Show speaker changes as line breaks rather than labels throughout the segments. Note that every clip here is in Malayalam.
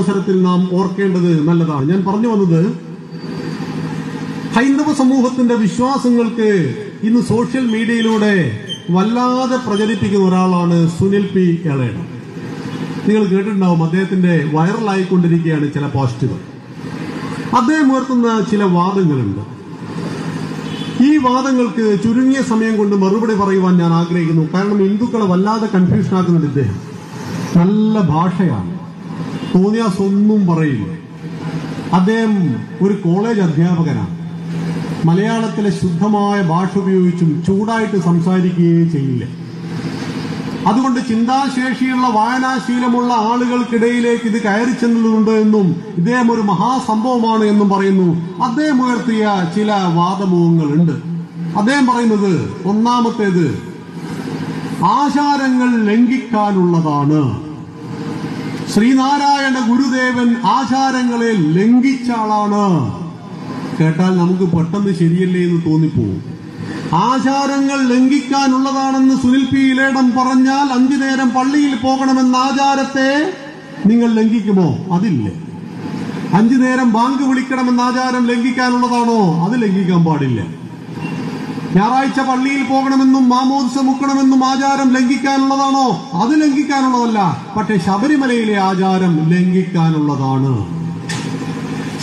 അവസരത്തിൽ നാം ഓർക്കേണ്ടത് നല്ലതാണ്. ഞാൻ പറഞ്ഞു വന്നത് ഹൈന്ദവ സമൂഹത്തിന്റെ വിശ്വാസങ്ങൾക്ക് ഇന്ന് സോഷ്യൽ മീഡിയയിലൂടെ വല്ലാതെ പ്രചരിപ്പിക്കുന്ന ഒരാളാണ് സുനിൽ പി. എളേണ നിങ്ങൾ കേട്ടിട്ടുണ്ടാവും അദ്ദേഹത്തിന്റെ വൈറലായിക്കൊണ്ടിരിക്കുകയാണ് ചില പോസ്റ്റുകൾ. അദ്ദേഹം ഉയർത്തുന്ന ചില വാദങ്ങളുണ്ട്. ഈ വാദങ്ങൾക്ക് ചുരുങ്ങിയ സമയം കൊണ്ട് മറുപടി പറയുവാൻ ഞാൻ ആഗ്രഹിക്കുന്നു. കാരണം ഹിന്ദുക്കളെ വല്ലാതെ കൺഫ്യൂഷൻ ആക്കുന്നുണ്ട് ഇദ്ദേഹം. നല്ല ഭാഷയാണ്. തോന്നിയാസ് ഒന്നും പറയില്ല. അദ്ദേഹം ഒരു കോളേജ് അധ്യാപകനാണ്. മലയാളത്തിലെ ശുദ്ധമായ ഭാഷ ഉപയോഗിച്ചും ചൂടായിട്ട് സംസാരിക്കുകയും ചെയ്യില്ല. അതുകൊണ്ട് ചിന്താശേഷിയുള്ള വായനാശീലമുള്ള ആളുകൾക്കിടയിലേക്ക് ഇത് കയറി ചെന്നിട്ടുണ്ട് എന്നും ഇദ്ദേഹം ഒരു മഹാസംഭവമാണ് എന്നും പറയുന്നു. അദ്ദേഹം ഉയർത്തിയ ചില വാദമുഖങ്ങളുണ്ട് അദ്ദേഹം പറയുന്നത് ഒന്നാമത്തേത് ആചാരങ്ങൾ ലംഘിക്കാനുള്ളതാണ്. ശ്രീനാരായണ ഗുരുദേവൻ ആചാരങ്ങളെ ലംഘിച്ച ആളാണ്. കേട്ടാൽ നമുക്ക് പെട്ടെന്ന് ശരിയല്ലേ എന്ന് തോന്നിപ്പോവും. ആചാരങ്ങൾ ലംഘിക്കാനുള്ളതാണെന്ന് സുനിൽ പി ഇലേടം പറഞ്ഞാൽ അഞ്ചു നേരം പള്ളിയിൽ പോകണമെന്ന ആചാരത്തെ നിങ്ങൾ ലംഘിക്കുമോ? അതില്ല. അഞ്ചു നേരം ബാങ്ക് വിളിക്കണമെന്ന ആചാരം ലംഘിക്കാനുള്ളതാണോ? അത് ലംഘിക്കാൻ പാടില്ല. ഞായറാഴ്ച പള്ളിയിൽ പോകണമെന്നും മാമോദിസ മുക്കണമെന്നും ആചാരം ലംഘിക്കാനുള്ളതാണോ? അത് ലംഘിക്കാനുള്ളതല്ല. പക്ഷെ ശബരിമലയിലെ ആചാരം ലംഘിക്കാനുള്ളതാണ്.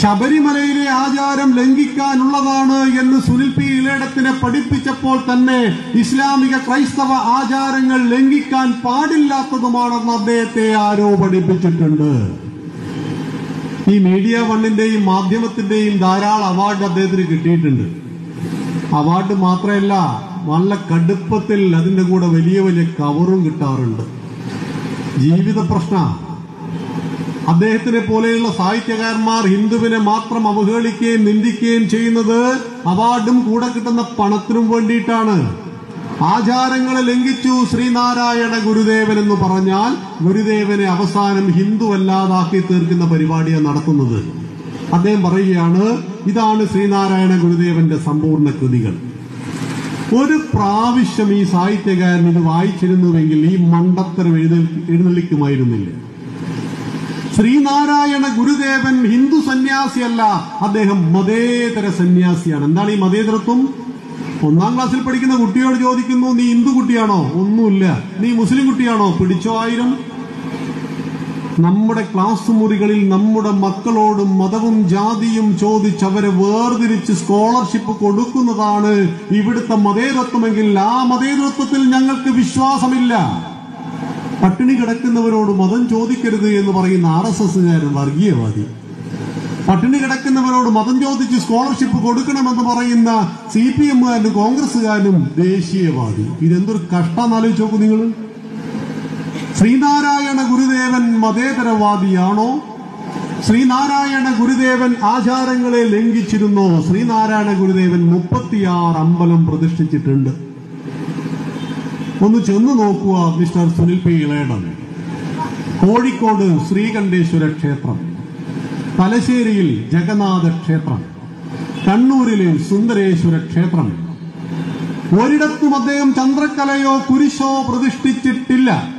ശബരിമലയിലെ ആചാരം ലംഘിക്കാനുള്ളതാണ് എന്ന് സുനിൽ പി ഇളയിടത്തിനെ പഠിപ്പിച്ചപ്പോൾ തന്നെ ഇസ്ലാമിക ക്രൈസ്തവ ആചാരങ്ങൾ ലംഘിക്കാൻ പാടില്ലാത്തതുമാണെന്ന് അദ്ദേഹത്തെ ആരോ പഠിപ്പിച്ചിട്ടുണ്ട്. ഈ മീഡിയ വണ്ണിന്റെയും മാധ്യമത്തിന്റെയും ധാരാളം അവാർഡ് അദ്ദേഹത്തിന് കിട്ടിയിട്ടുണ്ട്. അവാർഡ് മാത്രമല്ല നല്ല കടുപ്പത്തിൽ അതിന്റെ കൂടെ വലിയ വലിയ കവറും കിട്ടാറുണ്ട്. ജീവിത പ്രശ്ന. അദ്ദേഹത്തിനെ പോലെയുള്ള സാഹിത്യകാരന്മാർ ഹിന്ദുവിനെ മാത്രം അവഹേളിക്കുകയും നിന്ദിക്കുകയും ചെയ്യുന്നത് അവാർഡും കൂടെ കിട്ടുന്ന പണത്തിനും വേണ്ടിയിട്ടാണ്. ആചാരങ്ങളെ ലംഘിച്ചു ശ്രീനാരായണ ഗുരുദേവൻ എന്ന് പറഞ്ഞാൽ ഗുരുദേവനെ അവസാനം ഹിന്ദു അല്ലാതാക്കി തീർക്കുന്ന പരിപാടിയാണ് നടത്തുന്നത് അദ്ദേഹം പറയുകയാണ് ഇതാണ് ശ്രീനാരായണ ഗുരുദേവന്റെ സമ്പൂർണ കൃതികൾ. ഒരു പ്രാവശ്യം ഈ സാഹിത്യകാരൻ ഇത് വായിച്ചിരുന്നുവെങ്കിൽ ഈ മണ്ടത്തരം എഴുന്നള്ളിക്കുമായിരുന്നില്ല. ശ്രീനാരായണ ഗുരുദേവൻ ഹിന്ദു സന്യാസിയല്ല അദ്ദേഹം മതേതര സന്യാസിയാണ്. എന്താണ് ഈ മതേതരത്വം? ഒന്നാം ക്ലാസ്സിൽ പഠിക്കുന്ന കുട്ടിയോട് ചോദിക്കുന്നു നീ ഹിന്ദു കുട്ടിയാണോ? ഒന്നുമില്ല. നീ മുസ്ലിം കുട്ടിയാണോ? പിടിച്ചോ ആയിരം. നമ്മുടെ ക്ലാസ് മുറികളിൽ നമ്മുടെ മക്കളോടും മതവും ജാതിയും ചോദിച്ച് അവരെ വേർതിരിച്ച് സ്കോളർഷിപ്പ് കൊടുക്കുന്നതാണ് ഇവിടുത്തെ മതേതത്വമെങ്കിൽ ആ മതേതത്വത്തിൽ ഞങ്ങൾക്ക് വിശ്വാസമില്ല. പട്ടിണി കിടക്കുന്നവരോട് മതം ചോദിക്കരുത് എന്ന് പറയുന്ന ആർ എസ് എസുകാരൻ വർഗീയവാദി. പട്ടിണി കിടക്കുന്നവരോട് മതം ചോദിച്ച് സ്കോളർഷിപ്പ് കൊടുക്കണമെന്ന് പറയുന്ന സി പി എമ്മുകാരനും കോൺഗ്രസ്സുകാരനും ദേശീയവാദി. ഇതെന്തൊരു കഷ്ടം ആലോചിച്ച് നോക്കൂ നിങ്ങൾ. ശ്രീനാരായണ ഗുരുദേവൻ മതേതരവാദിയാണോ? ശ്രീനാരായണ ഗുരുദേവൻ ആചാരങ്ങളെ ലംഘിച്ചിരുന്നോ? ശ്രീനാരായണ ഗുരുദേവൻ മുപ്പത്തിയാറ് അമ്പലം പ്രതിഷ്ഠിച്ചിട്ടുണ്ട്. ഒന്ന് ചെന്ന് നോക്കുക മിസ്റ്റർ സുനിൽ പി ഇളയടൻ കോഴിക്കോട് ശ്രീകണ്ഠേശ്വര ക്ഷേത്രം. തലശ്ശേരിയിൽ ജഗന്നാഥ ക്ഷേത്രം. കണ്ണൂരിലെ സുന്ദരേശ്വര ക്ഷേത്രം. ഒരിടത്തും അദ്ദേഹം ചന്ദ്രക്കലയോ കുരിശോ പ്രതിഷ്ഠിച്ചിട്ടില്ല.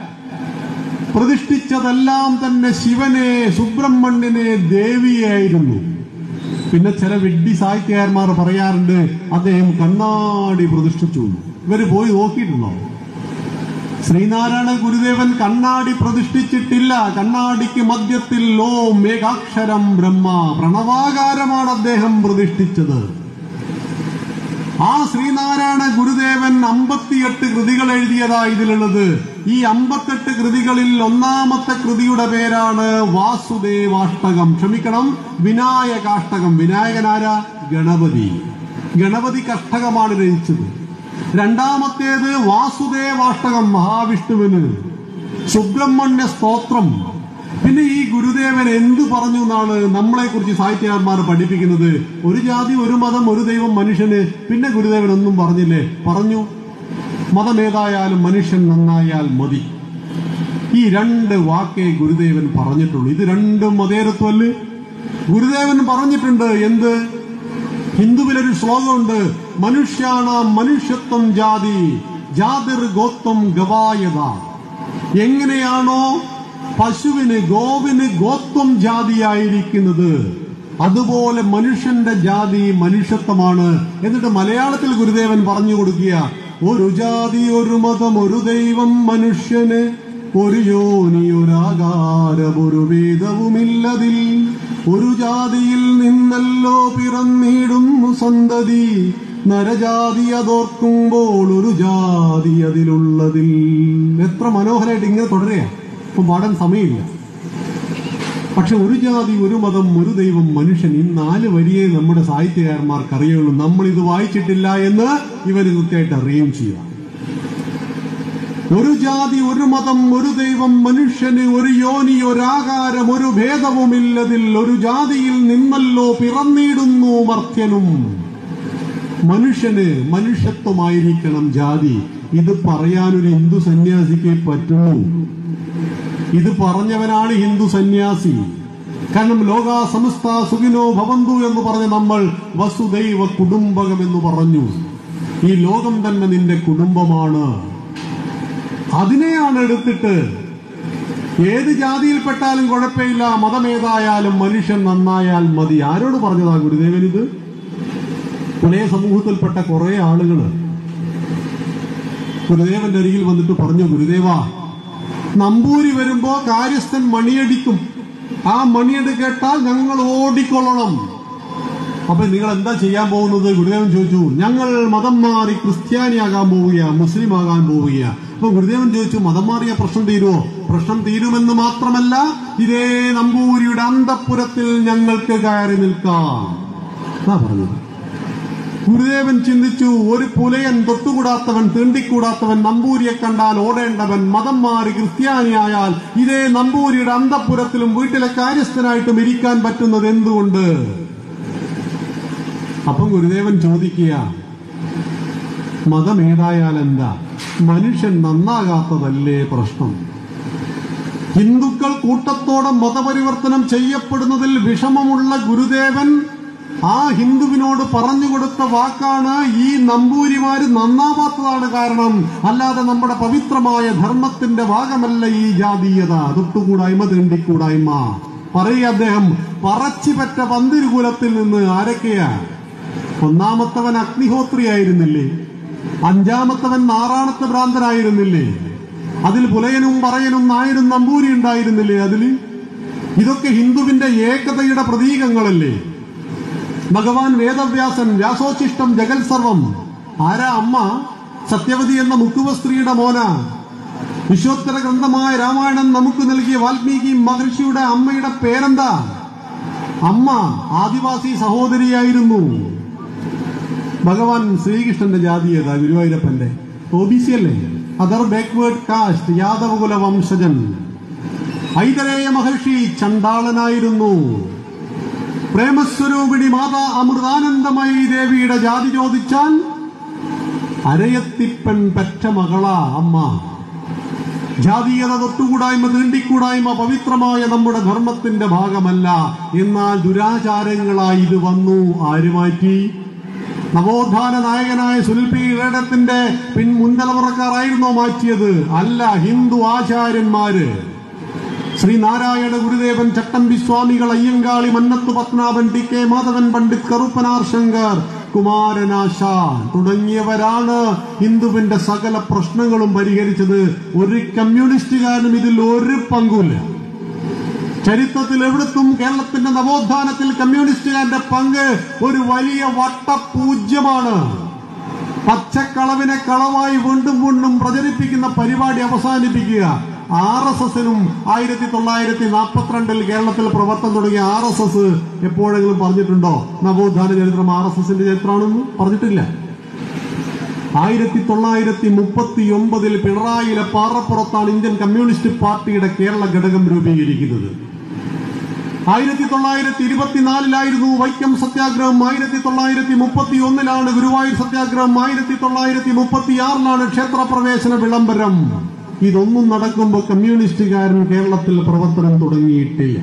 പ്രതിഷ്ഠിച്ചതെല്ലാം തന്നെ ശിവനെ സുബ്രഹ്മണ്യനെ ദേവിയായിരുന്നു. പിന്നെ ചില വിഡ്ഢി സാഹിത്യകാരന്മാർ പറയാറുണ്ട് അദ്ദേഹം കണ്ണാടി പ്രതിഷ്ഠിച്ചു. ഇവർ പോയി നോക്കിയിട്ടുണ്ടോ? ശ്രീനാരായണ ഗുരുദേവൻ കണ്ണാടി പ്രതിഷ്ഠിച്ചിട്ടില്ല. കണ്ണാടിക്ക് മധ്യത്തിൽ ലോ മേഘാക്ഷരം ബ്രഹ്മ പ്രണവാകാരമാണ് അദ്ദേഹം പ്രതിഷ്ഠിച്ചത്. ആ ശ്രീനാരായണ ഗുരുദേവൻ അമ്പത്തിയെട്ട് കൃതികൾ എഴുതിയതാ ഇതിലുള്ളത്. ഈ അമ്പത്തെട്ട് കൃതികളിൽ ഒന്നാമത്തെ കൃതിയുടെ പേരാണ് വാസുദേവാഷ്ടകം. ക്ഷമിക്കണം വിനായകാഷ്ടകം. വിനായകനാര? ഗണപതി. ഗണപതി കഷ്ടകമാണ് രചിച്ചത്. രണ്ടാമത്തേത് വാസുദേവാഷ്ടകം മഹാവിഷ്ണുവിന്. സുബ്രഹ്മണ്യ സ്തോത്രം. പിന്നെ ഈ ഗുരുദേവൻ എന്തു പറഞ്ഞു എന്നാണ് നമ്മളെ കുറിച്ച് സാഹിത്യകാരന്മാർ പഠിപ്പിക്കുന്നത്. ഒരു ജാതി ഒരു മതം ഒരു ദൈവം മനുഷ്യന്. പിന്നെ ഗുരുദേവൻ ഒന്നും പറഞ്ഞില്ലേ? പറഞ്ഞു. മതമേതായാലും മനുഷ്യൻ നന്നായാൽ മതി. ഈ രണ്ട് വാക്കേ ഗുരുദേവൻ പറഞ്ഞിട്ടുള്ളൂ. ഇത് രണ്ടും മതേരത്വമല്ലേ ഗുരുദേവൻ പറഞ്ഞിട്ടുണ്ട് എന്ത്? ഹിന്ദുവിലൊരു ശ്ലോകമുണ്ട്. മനുഷ്യാണ മനുഷ്യത്വം ജാതി ജാതിർ ഗോത്വം ഗവായത. എങ്ങനെയാണോ പശുവിന് ഗോവിന് ഗോത്വം ജാതിയായിരിക്കുന്നത്. അതുപോലെ മനുഷ്യന്റെ ജാതി മനുഷ്യത്വമാണ്. എന്നിട്ട് മലയാളത്തിൽ ഗുരുദേവൻ പറഞ്ഞു കൊടുക്കുക ഒരു ജാതി ഒരു മതം ഒരു ദൈവം മനുഷ്യന് ഒരു യോനി ഒരാകാരമൊരു വേദവുമില്ലതിൽ. ഒരു ജാതിയിൽ നിന്നല്ലോ പിറന്നിടുന്നു സന്തതി. നരജാതി അതോർക്കുമ്പോൾ ഒരു ജാതി അതിലുള്ളതിൽ. എത്ര മനോഹരമായിട്ട് ഇങ്ങനെ തുടരുക ഇപ്പം പാടാൻ സമയമില്ല. പക്ഷെ ഒരു ജാതി ഒരു മതം ഒരു ദൈവം മനുഷ്യൻ ഈ നാല് വരിയെ നമ്മുടെ സാഹിത്യകാരന്മാർക്ക് അറിയുള്ളൂ നമ്മൾ ഇത് വായിച്ചിട്ടില്ല എന്ന് ഇവർ കൃത്യമായിട്ട് അറിയുകയും ചെയ്യുക ഒരു ജാതി ഒരു മതം ഒരു ദൈവം മനുഷ്യന് ഒരു യോനി ഒരാകാരം ഒരു ഭേദവുമില്ലതിൽ ഒരു ജാതിയിൽ നിന്നല്ലോ പിറന്നിടുന്നു മർത്യനും. മനുഷ്യന് മനുഷ്യത്വമായിരിക്കണം ജാതി. ഇത് പറയാനൊരു ഹിന്ദു സന്യാസിക്ക് പറ്റുള്ളൂ ഇത് പറഞ്ഞവനാണ് ഹിന്ദു സന്യാസി. കാരണം ലോക സമസ്ത സുഖിനോ ഭവന്തു എന്ന് പറഞ്ഞ് നമ്മൾ വസുദൈവ കുടുംബകം എന്ന് പറഞ്ഞു. ഈ ലോകം തന്നെ നിന്റെ കുടുംബമാണ്. അതിനെയാണ് എടുത്തിട്ട് ഏത് ജാതിയിൽപ്പെട്ടാലും കുഴപ്പമില്ല മതമേതായാലും മനുഷ്യൻ നന്നായാൽ മതി. ആരോട് പറഞ്ഞതാ ഗുരുദേവൻ ഇത്? പുലയ സമൂഹത്തിൽപ്പെട്ട കുറെ ആളുകൾ ഗുരുദേവന്റെ അരികിൽ വന്നിട്ട് പറഞ്ഞു ഗുരുദേവ നമ്പൂരി വരുമ്പോ കാര്യസ്ഥൻ മണിയടിക്കും. ആ മണിയെടുക്കേട്ടാൽ കേട്ടാൽ ഞങ്ങൾ ഓടിക്കൊള്ളണം. അപ്പൊ നിങ്ങൾ എന്താ ചെയ്യാൻ പോകുന്നത്? ഗുരുദേവൻ ചോദിച്ചു ഞങ്ങൾ മതം മാറി ക്രിസ്ത്യാനിയാകാൻ പോവുക മുസ്ലിം ആകാൻ പോവുക അപ്പൊ ഗുരുദേവൻ ചോദിച്ചു മതം മാറിയ പ്രശ്നം തീരുമോ പ്രശ്നം തീരുമെന്ന് മാത്രമല്ല ഇതേ നമ്പൂരിയുടെ അന്തപ്പുരത്തിൽ ഞങ്ങൾക്ക് കയറി നിൽക്കാം. എന്നാ പറഞ്ഞത്. ഗുരുദേവൻ ചിന്തിച്ചു ഒരു പുലയൻ തൊട്ടുകൂടാത്തവൻ തീണ്ടിക്കൂടാത്തവൻ നമ്പൂരിയെ കണ്ടാൽ ഓടേണ്ടവൻ മതം മാറി ക്രിസ്ത്യാനിയായാൽ ഇതേ നമ്പൂരിയുടെ അന്തപ്പുരത്തിലും വീട്ടിലെ കാര്യസ്ഥനായിട്ടും ഇരിക്കാൻ പറ്റുന്നത് എന്തുകൊണ്ട്? അപ്പം ഗുരുദേവൻ ചോദിക്കുക മതം ഏതായാൽ എന്താ? മനുഷ്യൻ നന്നാകാത്തതല്ലേ പ്രശ്നം? ഹിന്ദുക്കൾ കൂട്ടത്തോടെ മതപരിവർത്തനം ചെയ്യപ്പെടുന്നതിൽ വിഷമമുള്ള ഗുരുദേവൻ ആ ഹിന്ദുവിനോട് പറഞ്ഞു കൊടുത്ത വാക്കാണ് ഈ നമ്പൂരിമാര് നന്നാവാത്തതാണ് കാരണം. അല്ലാതെ നമ്മുടെ പവിത്രമായ ധർമ്മത്തിന്റെ ഭാഗമല്ല ഈ ജാതീയത. തൊട്ടുകൂടായ്മ തീണ്ടിക്കൂടായ്മ. പറയ അദ്ദേഹം പറച്ചിപ്പറ്റ പന്തിരുകുലത്തിൽ നിന്ന് ആരൊക്കെയാ? ഒന്നാമത്തവൻ അഗ്നിഹോത്രിയായിരുന്നില്ലേ അഞ്ചാമത്തവൻ നാറാണത്ത് ഭ്രാന്തനായിരുന്നില്ലേ? അതിൽ പുലയനും പറയനും നായരും നമ്പൂരി ഉണ്ടായിരുന്നില്ലേ അതിൽ ഇതൊക്കെ ഹിന്ദുവിന്റെ ഏകതയുടെ പ്രതീകങ്ങളല്ലേ? ഭഗവാൻ വേദവ്യാസൻ വ്യാസോച്ചിഷ്ടം ജഗൽ സർവം. ആരാ അമ്മ? സത്യവതി എന്ന മുക്കുവ സ്ത്രീയുടെ മോന. വിശ്വോത്തര ഗ്രന്ഥമായ രാമായണം നമുക്ക് നൽകിയ വാൽമീകി മഹർഷിയുടെ അമ്മയുടെ പേരെന്താ? അമ്മ ആദിവാസി സഹോദരിയായിരുന്നു. ഭഗവാൻ ശ്രീകൃഷ്ണന്റെ ജാതി ഏതാ? ഗുരുവായൂരപ്പന്റെ. ഒ ബി സി അല്ലേ? അതർ ബാക്ക്വേർഡ് കാസ്റ്റ് യാദവകുല വംശജൻ. ഐതരേയ മഹർഷി ചണ്ടാളനായിരുന്നു പ്രേമസ്വരൂപിണി മാതാ അമൃതാനന്ദമയി ദേവിയുടെ ജാതി ചോദിച്ചാൽ അരയത്തിപ്പൻ പെറ്റ മകളാ അമ്മ. ജാതീയത തൊട്ടുകൂടായ്മ തീണ്ടിക്കൂടായ്മ പവിത്രമായ നമ്മുടെ ധർമ്മത്തിന്റെ ഭാഗമല്ല. എന്നാൽ ദുരാചാരങ്ങളായി ഇത് വന്നു. ആര് നവോത്ഥാന നായകനായ സുൽപി പി ഇളയടത്തിന്റെ പിൻ മുൻതലമുറക്കാരായിരുന്നോ മാറ്റിയത്? അല്ല ഹിന്ദു ആചാര്യന്മാര്. ശ്രീനാരായണ ഗുരുദേവൻ ചട്ടമ്പി സ്വാമികൾ അയ്യങ്കാളി മന്നത്ത് പത്മനാഭൻ ടി കെ മാധവൻ പണ്ഡിറ്റ് കറുപ്പനാർ ശങ്കർ കുമാരനാശാൻ തുടങ്ങിയവരാണ് ഹിന്ദുവിന്റെ സകല പ്രശ്നങ്ങളും പരിഹരിച്ചത്. ഒരു കമ്മ്യൂണിസ്റ്റുകാരനും ഇതിൽ ഒരു പങ്കുമില്ല. ചരിത്രത്തിൽ എവിടത്തും കേരളത്തിന്റെ നവോത്ഥാനത്തിൽ കമ്മ്യൂണിസ്റ്റുകാരുടെ പങ്ക് ഒരു വലിയ വട്ടപൂജ്യമാണ്. പച്ചക്കളവിനെ കളവായി വീണ്ടും വീണ്ടും പ്രചരിപ്പിക്കുന്ന പരിപാടി അവസാനിപ്പിക്കുക. ആർ എസ് എസിനും ആയിരത്തി തൊള്ളായിരത്തി നാൽപ്പത്തിരണ്ടിൽ കേരളത്തിൽ പ്രവർത്തനം തുടങ്ങിയ ആർ എസ് എസ് എപ്പോഴെങ്കിലും പറഞ്ഞിട്ടുണ്ടോ? നവോത്ഥാന ചരിത്രം ആർ എസ് എസിന്റെ ചരിത്രമാണെന്ന് പറഞ്ഞിട്ടില്ല. ആയിരത്തി തൊള്ളായിരത്തി മുപ്പത്തി ഒമ്പതിൽ പിണറായിയിലെ പാറപ്പുറത്താണ് ഇന്ത്യൻ കമ്മ്യൂണിസ്റ്റ് പാർട്ടിയുടെ കേരള ഘടകം രൂപീകരിക്കുന്നത്. ആയിരത്തി തൊള്ളായിരത്തി ഇരുപത്തിനാലിലായിരുന്നു വൈക്കം സത്യാഗ്രഹം. ആയിരത്തി തൊള്ളായിരത്തി മുപ്പത്തി ഒന്നിലാണ് ഗുരുവായൂർ സത്യാഗ്രഹം. ആയിരത്തി തൊള്ളായിരത്തി മുപ്പത്തിയാറിലാണ് ക്ഷേത്രപ്രവേശന വിളംബരം. ഇതൊന്നും നടക്കുമ്പോൾ കമ്മ്യൂണിസ്റ്റുകാരൻ കേരളത്തിൽ പ്രവർത്തനം തുടങ്ങിയിട്ടില്ല.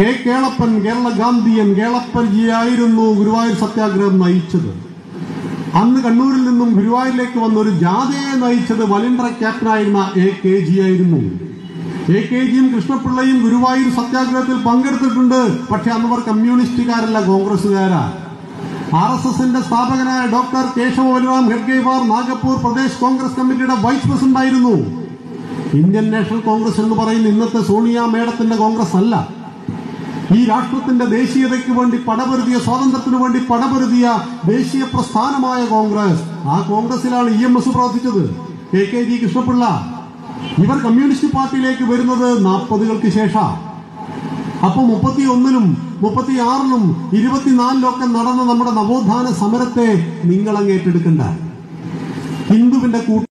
കെ കേളപ്പൻ കേരള ഗാന്ധിയൻ കേളപ്പൻജിയായിരുന്നു ഗുരുവായൂർ സത്യാഗ്രഹം നയിച്ചത്. അന്ന് കണ്ണൂരിൽ നിന്നും ഗുരുവായൂരിലേക്ക് വന്ന ഒരു ജാഥയെ നയിച്ചത് വലിയന്തറ ക്യാപ്റ്റനായിരുന്ന എ കെ ജി ആയിരുന്നു. എ കെ ജിയും കൃഷ്ണപിള്ളയും ഗുരുവായൂർ സത്യാഗ്രഹത്തിൽ പങ്കെടുത്തിട്ടുണ്ട്. പക്ഷെ അന്നവർ കമ്മ്യൂണിസ്റ്റുകാരല്ല കോൺഗ്രസുകാരാ ആർ എസ് എസിന്റെ സ്ഥാപകനായ ഡോക്ടർ കേശവ ബലറാം ഹെഡ്ഗേവാർ നാഗപ്പൂർ പ്രദേശ് കോൺഗ്രസ് കമ്മിറ്റിയുടെ വൈസ് പ്രസിഡന്റായിരുന്നു ഇന്ത്യൻ നാഷണൽ കോൺഗ്രസ് എന്ന് പറയുന്ന ഇന്നത്തെ സോണിയ മേഡത്തിന്റെ കോൺഗ്രസ് അല്ല. ഈ രാഷ്ട്രത്തിന്റെ ദേശീയതയ്ക്ക് വേണ്ടി പടപൊരുതിയ സ്വാതന്ത്ര്യത്തിനു വേണ്ടി പടപൊരുതിയ ദേശീയ പ്രസ്ഥാനമായ കോൺഗ്രസ് ആ കോൺഗ്രസിലാണ് ഇ എം എസ് പ്രവർത്തിച്ചത്. K K G Krishnapillai. ഇവർ കമ്മ്യൂണിസ്റ്റ് പാർട്ടിയിലേക്ക് വരുന്നത് നാൽപ്പതുകൾക്ക് ശേഷം അപ്പൊ മുപ്പത്തി ഒന്നിലും മുപ്പത്തിയാറിലും ഇരുപത്തിനാലിലൊക്കെ നടന്ന നമ്മുടെ നവോത്ഥാന സമരത്തെ ഏറ്റെടുക്കണ്ട. ഹിന്ദുവിന്റെ കൂട്ട